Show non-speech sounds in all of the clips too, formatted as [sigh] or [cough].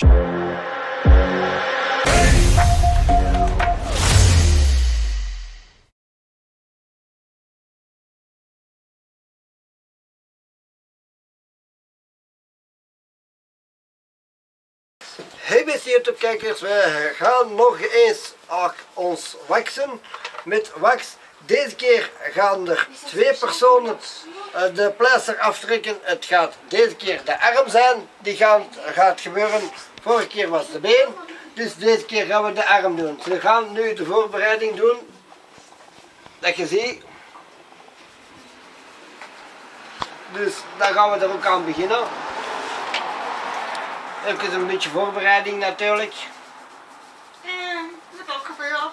Hey beste YouTube kijkers, we gaan nog eens ons waxen met wax. Deze keer gaan er twee personen eh, de pleister aftrekken. Het gaat deze keer de arm zijn, die gaat gebeuren. Vorige keer was de been, dus deze keer gaan we de arm doen. We gaan nu de voorbereiding doen. Dat je ziet. Dus dan gaan we er ook aan beginnen. Even een beetje voorbereiding natuurlijk. Eh, moet ook gebeuren.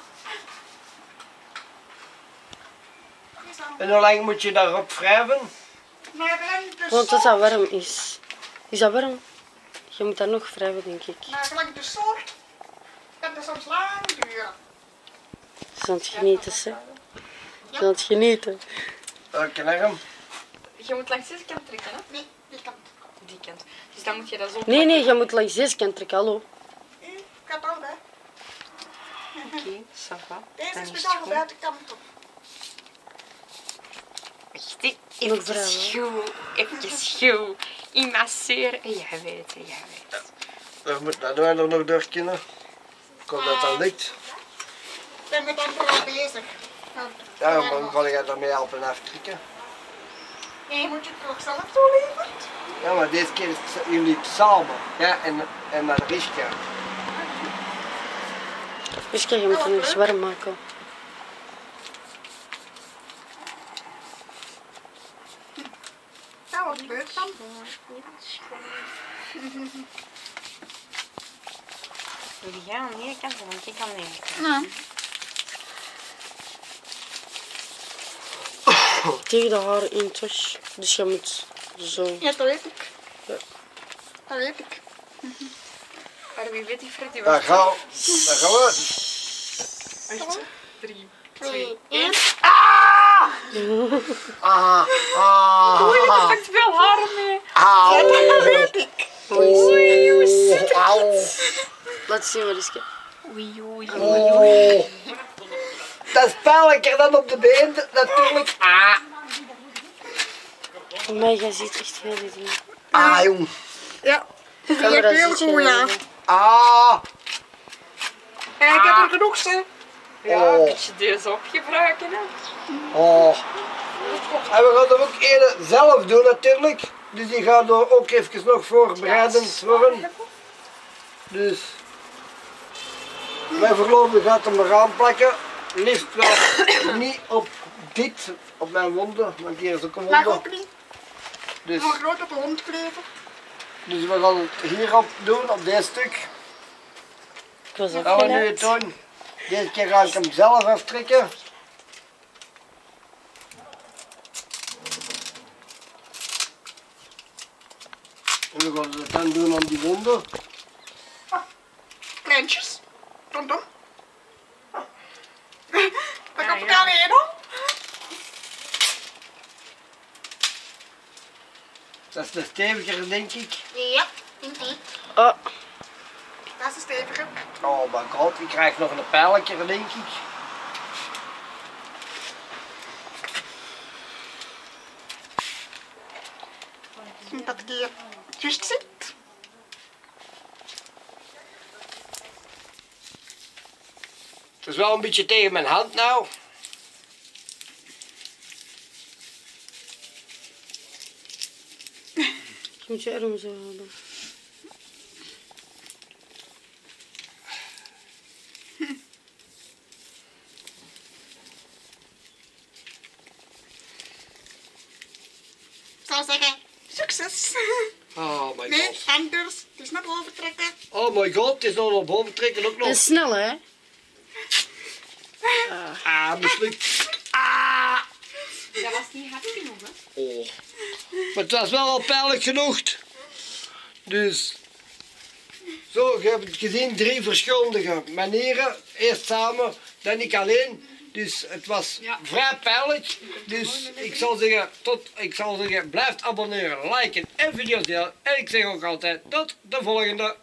Is dan En hoe lang moet je daarop wrijven? Want als dat warm is. Is dat warm? Je moet dat nog wrijven, denk ik. Maar gelijk de soort. Kan dat soms lang duren. Ze zijn het genieten, hè. Ze zijn aan het genieten. Welke arm? Je moet langs deze kant trekken, hè? Nee, die kant. Die kant. Dus dan moet je dat zo Nee, nee, je moet langs deze kant trekken, hallo. U, gaat al hè. Oké, va. Deze Dan is speciaal het de buitenkant op. Wacht, even goed, even goed. Inmasseren. Ja, weet je, ja, weet We moeten dat er nog door kunnen. Ik hoop dat dat lukt. Ik ben met al bezig. Ja, dan kan ik daarmee helpen aftrekken. Nee, moet je het toch zelf toeleveren? Ja, maar deze keer is het jullie samen. Ja, en, en Mariska. Dus je moet eens warm maken. Leuk dan. Wil jij aan de kant dan ik ene kant? Nou, Tegen de haren in, toch? Dus je moet zo. ja, dat weet ik. Ja. Dat weet ik. Maar wie weet die Freddy Daar was gaan, daar gaan we. Wacht, drie, Twee, twee, één. Ah, ah, Oei, je pakt veel haren mee. auw. Dat weet ik. Oei, hoe zit Auw. Laat zien wat is. Oei, oei, Oh. Dat is pijnlijker dan op de been, natuurlijk. Ah, Voor mij, jij ziet echt heel die dingen. ah jong. Ja, die Camera werkt heel je goed, ja. Ah. En ik heb er genoeg, hè. Ja, Oh. een beetje deze opgebruiken, hè. Oh. En we gaan er ook een zelf doen natuurlijk. Dus die gaan er ook even nog voorbereidend worden. Dus mijn verloofde gaat hem eraan plakken. Liefst wel [coughs] niet op dit, op mijn wonden, want hier is ook een Mag wonde. ook niet. Dus, Mag nooit op de hond kleven. dus we gaan het hierop doen, op dit stuk. Ik was Dat gaan we nu doen. Deze keer ga ik hem zelf aftrekken. En we gaan het dan doen aan die wonden. Kleintjes. Ja, komt ik ja. alleen om. Dat is de steviger, denk ik. Ja, inderdaad. Oh, Dat is de stevige. Oh mijn god, ik krijg nog een pijltje, denk ik. Dat ik hier juist zit. Het is wel een beetje tegen mijn hand nou. je moet je arm zo houden. Ik zou zeggen, succes. Oh my Nee, god. anders. Het is naar boven trekken. Oh my god, het is nog naar boven trekken ook nog. En snel, hè? Ah, mislukt. Ah. Dat was niet hard genoeg, hè. Oh. Maar het was wel al pijnlijk genoeg. Dus. Zo, je hebt het gezien, drie verschillende manieren. Eerst samen, dan ik alleen. Dus het was Ja. vrij pijnlijk. Dus ik zal zeggen, tot, ik zal zeggen, blijf abonneren, liken en video's delen. En ik zeg ook altijd, tot de volgende.